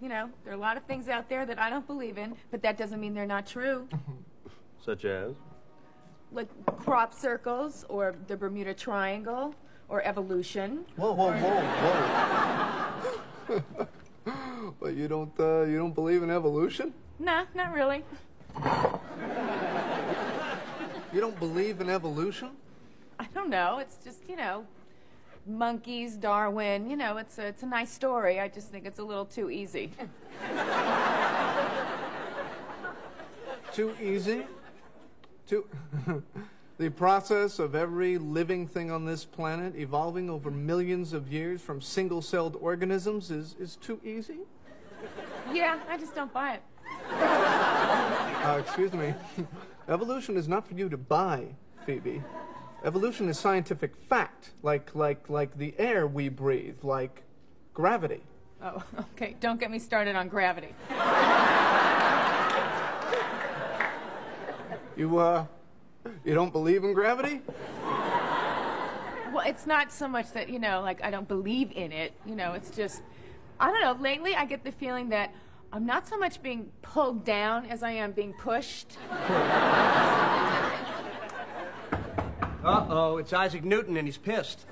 you know, there are a lot of things out there that I don't believe in, but that doesn't mean they're not true. Such as? like crop circles, or the Bermuda Triangle, or evolution. Whoa, whoa, whoa, whoa. but you don't, uh, you don't believe in evolution? Nah, not really. You don't believe in evolution? I don't know. It's just, you know, monkeys, Darwin. You know, it's a, it's a nice story. I just think it's a little too easy. Too easy? Too. the process of every living thing on this planet evolving over millions of years from single celled organisms is, is too easy? Yeah, I just don't buy it. Uh, excuse me. Evolution is not for you to buy, Phoebe. Evolution is scientific fact, like, like, like the air we breathe, like gravity. Oh, okay. Don't get me started on gravity. You, uh, you don't believe in gravity? Well, it's not so much that, you know, like I don't believe in it. You know, it's just, I don't know. Lately, I get the feeling that I'm not so much being pulled down as I am being pushed. Uh-oh, it's Isaac Newton and he's pissed.